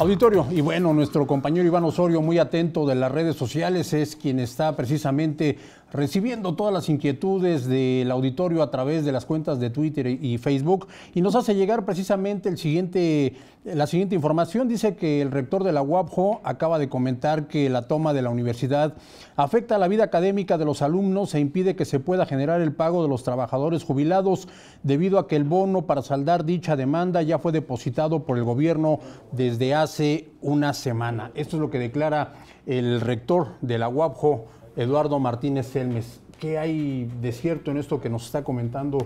Auditorio, y bueno, nuestro compañero Iván Osorio, muy atento de las redes sociales, es quien está precisamente recibiendo todas las inquietudes del auditorio a través de las cuentas de Twitter y Facebook y nos hace llegar precisamente el siguiente, la siguiente información. Dice que el rector de la UAPJO acaba de comentar que la toma de la universidad afecta la vida académica de los alumnos e impide que se pueda generar el pago de los trabajadores jubilados debido a que el bono para saldar dicha demanda ya fue depositado por el gobierno desde hace una semana. Esto es lo que declara el rector de la UAPJO Eduardo Martínez Selmes. ¿Qué hay de cierto en esto que nos está comentando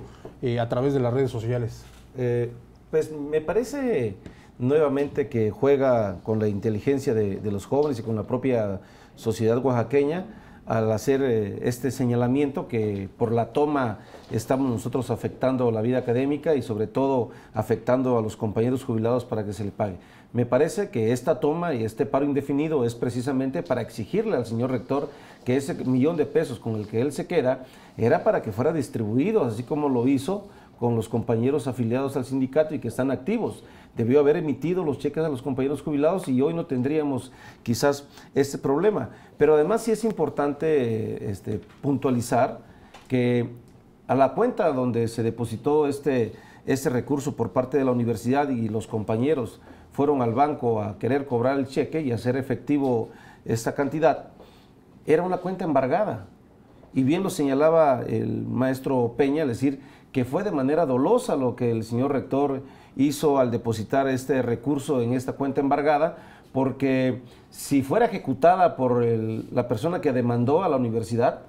eh, a través de las redes sociales? Eh, pues me parece nuevamente que juega con la inteligencia de, los jóvenes y con la propia sociedad oaxaqueña al hacer eh, este señalamiento que por la toma estamos nosotros afectando la vida académica y sobre todo afectando a los compañeros jubilados para que se le pague. Me parece que esta toma y este paro indefinido es precisamente para exigirle al señor rector que ese millón de pesos con el que él se queda era para que fuera distribuido, así como lo hizo con los compañeros afiliados al sindicato y que están activos. Debió haber emitido los cheques a los compañeros jubilados y hoy no tendríamos quizás este problema. Pero además sí es importante este, puntualizar que a la cuenta donde se depositó este, este recurso por parte de la universidad y los compañeros fueron al banco a querer cobrar el cheque y hacer efectivo esta cantidad, era una cuenta embargada. Y bien lo señalaba el maestro Peña, es decir, que fue de manera dolosa lo que el señor rector hizo al depositar este recurso en esta cuenta embargada, porque si fuera ejecutada por la persona que demandó a la universidad,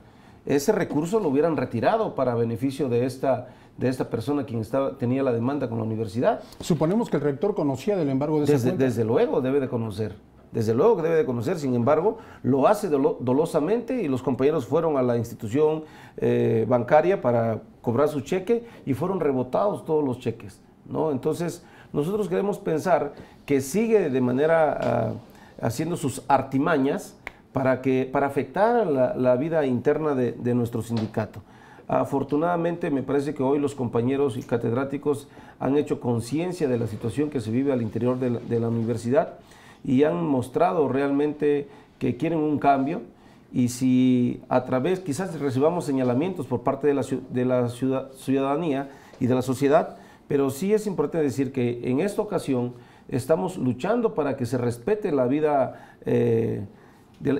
ese recurso lo hubieran retirado para beneficio de esta, de esta persona quien estaba, tenía la demanda con la universidad. Suponemos que el rector conocía del embargo de esa desde, cuenta. Desde luego debe de conocer desde luego que debe de conocer, sin embargo, lo hace dolosamente y los compañeros fueron a la institución eh, bancaria para cobrar su cheque y fueron rebotados todos los cheques. ¿no? Entonces, nosotros queremos pensar que sigue de manera ah, haciendo sus artimañas para, que, para afectar la, vida interna de, nuestro sindicato. Afortunadamente me parece que hoy los compañeros y catedráticos han hecho conciencia de la situación que se vive al interior de la universidad y han mostrado realmente que quieren un cambio. Y si a través, quizás recibamos señalamientos por parte de la, de la ciudadanía y de la sociedad, pero sí es importante decir que en esta ocasión estamos luchando para que se respete la vida eh,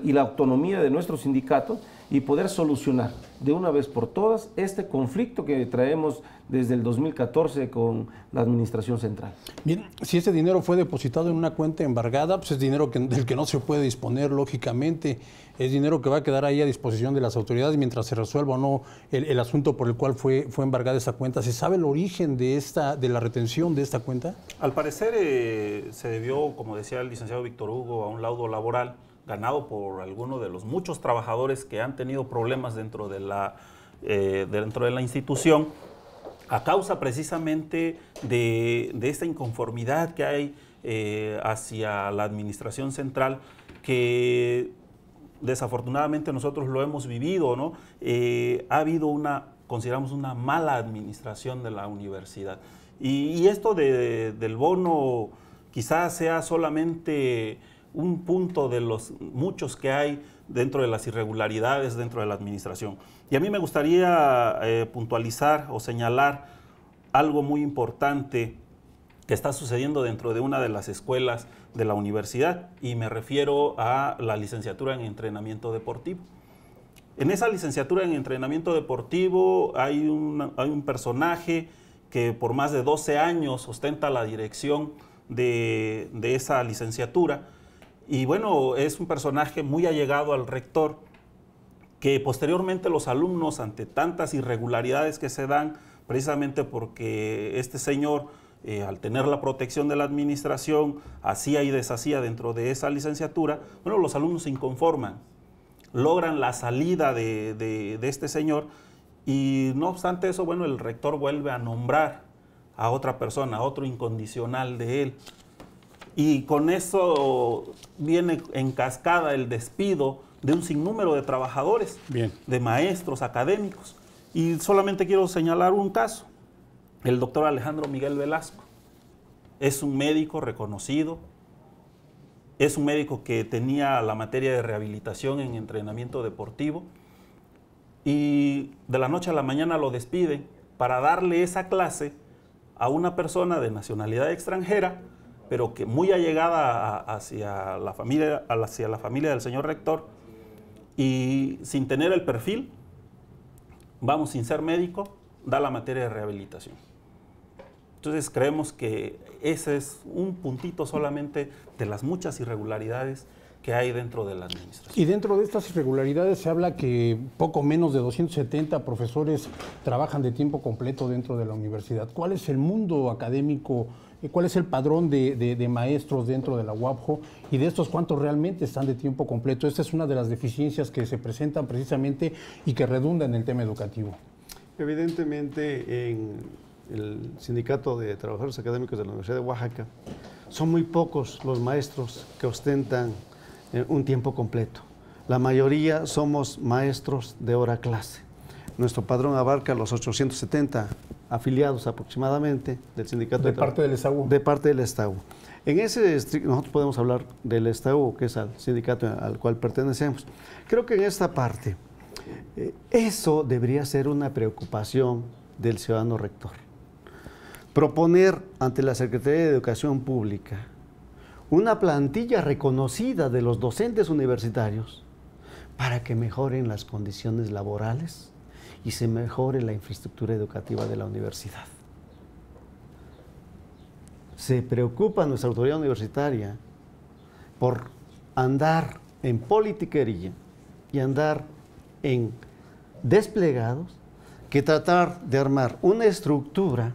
y la autonomía de nuestro sindicato y poder solucionar de una vez por todas este conflicto que traemos desde el 2014 con la Administración Central. Bien, si ese dinero fue depositado en una cuenta embargada, pues es dinero del que no se puede disponer, lógicamente. Es dinero que va a quedar ahí a disposición de las autoridades mientras se resuelva o no el, asunto por el cual fue, fue embargada esa cuenta. ¿Se sabe el origen de, esta, de la retención de esta cuenta? Al parecer eh, se debió, como decía el licenciado Víctor Hugo, a un laudo laboral ganado por alguno de los muchos trabajadores que han tenido problemas dentro de la, eh, dentro de la institución a causa precisamente de, esta inconformidad que hay eh, hacia la administración central que desafortunadamente nosotros lo hemos vivido, ¿no? Eh, ha habido una, consideramos una mala administración de la universidad. Y, esto del bono quizás sea solamente un punto de los muchos que hay dentro de las irregularidades dentro de la administración. Y a mí me gustaría eh, puntualizar o señalar algo muy importante que está sucediendo dentro de una de las escuelas de la universidad y me refiero a la licenciatura en entrenamiento deportivo. En esa licenciatura en entrenamiento deportivo hay, hay un personaje que por más de 12 años ostenta la dirección de, de esa licenciatura y bueno, es un personaje muy allegado al rector, que posteriormente los alumnos, ante tantas irregularidades que se dan, precisamente porque este señor, eh, al tener la protección de la administración, hacía y deshacía dentro de esa licenciatura, bueno, los alumnos se inconforman, logran la salida de, de este señor y no obstante eso, bueno, el rector vuelve a nombrar a otra persona, a otro incondicional de él. Y con eso viene en cascada el despido de un sinnúmero de trabajadores, de maestros, académicos. Y solamente quiero señalar un caso, el doctor Alejandro Miguel Velasco. Es un médico reconocido, Es un médico que tenía la materia de rehabilitación en entrenamiento deportivo y de la noche a la mañana lo despiden para darle esa clase a una persona de nacionalidad extranjera, pero que muy allegada hacia, la familia, hacia la familia del señor rector y sin tener el perfil, vamos sin ser médico, da la materia de rehabilitación. Entonces creemos que ese es un puntito solamente de las muchas irregularidades que hay dentro de la administración. Y dentro de estas irregularidades se habla que poco menos de 270 profesores trabajan de tiempo completo dentro de la universidad. ¿Cuál es el mundo académico? Eh, ¿Cuál es el padrón de, maestros dentro de la UAPJO? Y de estos, ¿cuántos realmente están de tiempo completo? Esta es una de las deficiencias que se presentan precisamente y que redunda en el tema educativo. Evidentemente, en el Sindicato de Trabajadores Académicos de la Universidad de Oaxaca, son muy pocos los maestros que ostentan eh, un tiempo completo. La mayoría somos maestros de hora clase. Nuestro padrón abarca los 870 afiliados aproximadamente del sindicato. De, parte del Estado. De parte del Estado. En ese nosotros podemos hablar del Estado, que es el sindicato al cual pertenecemos. Creo que en esta parte eh, eso debería ser una preocupación del ciudadano rector. Proponer ante la Secretaría de Educación Pública una plantilla reconocida de los docentes universitarios para que mejoren las condiciones laborales y se mejore la infraestructura educativa de la universidad. Se preocupa nuestra autoridad universitaria por andar en politiquería y andar en desplegados que tratar de armar una estructura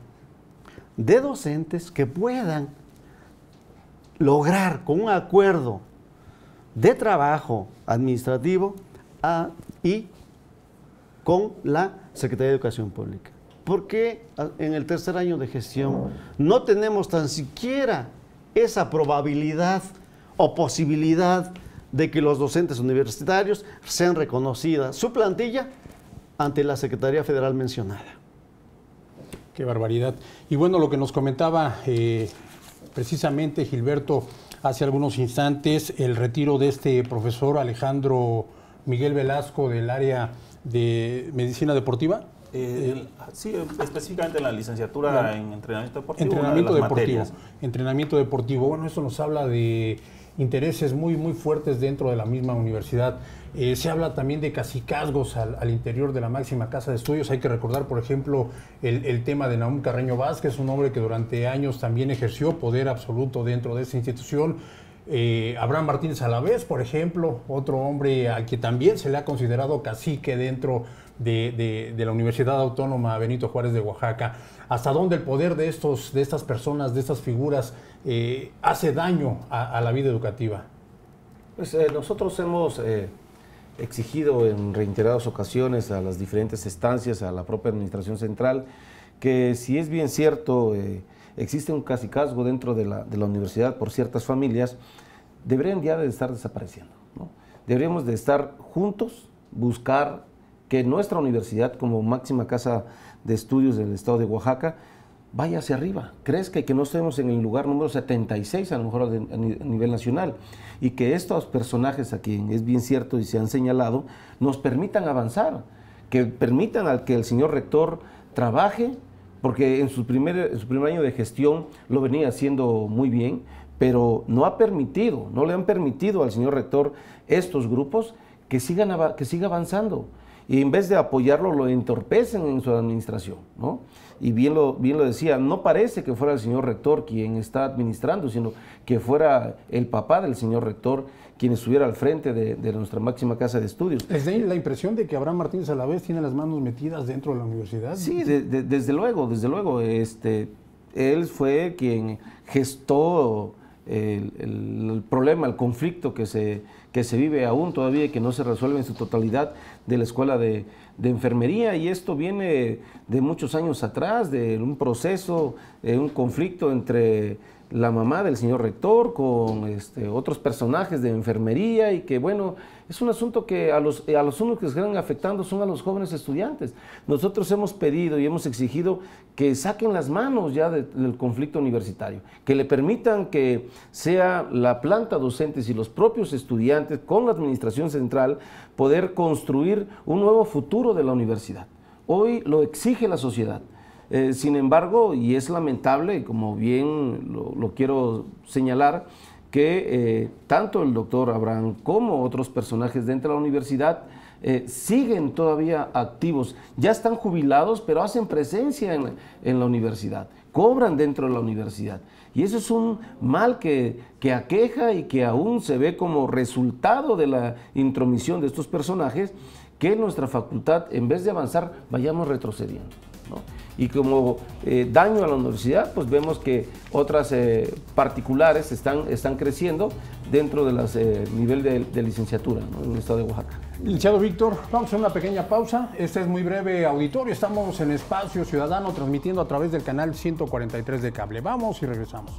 de docentes que puedan lograr con un acuerdo de trabajo administrativo y con la Secretaría de Educación Pública. ¿Por qué en el tercer año de gestión no tenemos tan siquiera esa probabilidad o posibilidad de que los docentes universitarios sean reconocidas su plantilla ante la Secretaría Federal mencionada? Qué barbaridad. Y bueno, lo que nos comentaba eh, precisamente Gilberto hace algunos instantes, el retiro de este profesor Alejandro Miguel Velasco del área de medicina deportiva. Eh, sí, específicamente en la licenciatura en entrenamiento deportivo. Entrenamiento deportivo. Entrenamiento deportivo. Bueno, eso nos habla de intereses muy, muy fuertes dentro de la misma universidad. Eh, se habla también de casicazgos al, interior de la máxima casa de estudios. Hay que recordar, por ejemplo, el, tema de Naum Carreño Vázquez, un hombre que durante años también ejerció poder absoluto dentro de esta institución. Eh, Abraham Martínez Alavés, por ejemplo, otro hombre al que también se le ha considerado cacique dentro de, la Universidad Autónoma Benito Juárez de Oaxaca. ¿Hasta dónde el poder de, estos, de estas personas, de estas figuras, eh, hace daño a, la vida educativa? Pues nosotros hemos exigido en reiteradas ocasiones a las diferentes estancias, a la propia Administración Central, que si es bien cierto, eh, existe un casicazgo dentro de la, universidad por ciertas familias, deberían ya de estar desapareciendo. Deberíamos de estar juntos, buscar que nuestra universidad como máxima casa de estudios del estado de Oaxaca vaya hacia arriba, crezca y que no estemos en el lugar número 76 a lo mejor a nivel nacional y que estos personajes a quien es bien cierto y se han señalado nos permitan avanzar, que permitan al que el señor rector trabaje, porque en su primer, su primer año de gestión lo venía haciendo muy bien, pero no ha permitido, no le han permitido al señor rector estos grupos que, sigan, que siga avanzando. Y en vez de apoyarlo, lo entorpecen en su administración, ¿no? Y bien lo, bien lo decía, no parece que fuera el señor rector quien está administrando, sino que fuera el papá del señor rector quien estuviera al frente de, nuestra máxima casa de estudios. ¿Les da la impresión de que Abraham Martínez a la vez tiene las manos metidas dentro de la universidad? Sí, desde luego, desde luego. Este, él fue quien gestó el, problema, el conflicto que se, que se vive aún todavía y que no se resuelve en su totalidad de la escuela de, de enfermería. Y esto viene de muchos años atrás, de un proceso, de un conflicto entre la mamá del señor rector, con este, otros personajes de enfermería y que bueno, es un asunto que a los, a los únicos que se están afectando son a los jóvenes estudiantes. Nosotros hemos pedido y hemos exigido que saquen las manos ya del conflicto universitario, que le permitan que sea la planta docente y los propios estudiantes con la administración central poder construir un nuevo futuro de la universidad. Hoy lo exige la sociedad. Eh, sin embargo, y es lamentable, como bien lo, quiero señalar, que eh, tanto el doctor Abraham como otros personajes dentro de la universidad eh, siguen todavía activos. Ya están jubilados, pero hacen presencia en, la universidad, cobran dentro de la universidad. Y eso es un mal que, que aqueja y que aún se ve como resultado de la intromisión de estos personajes, que nuestra facultad, en vez de avanzar, vayamos retrocediendo y como eh, daño a la universidad, pues vemos que otras eh, particulares están, están creciendo dentro del eh, nivel de, licenciatura en el estado de Oaxaca. Licenciado Víctor, vamos a una pequeña pausa. Este es muy breve auditorio. Estamos en Espacio Ciudadano transmitiendo a través del canal 143 de cable. Vamos y regresamos.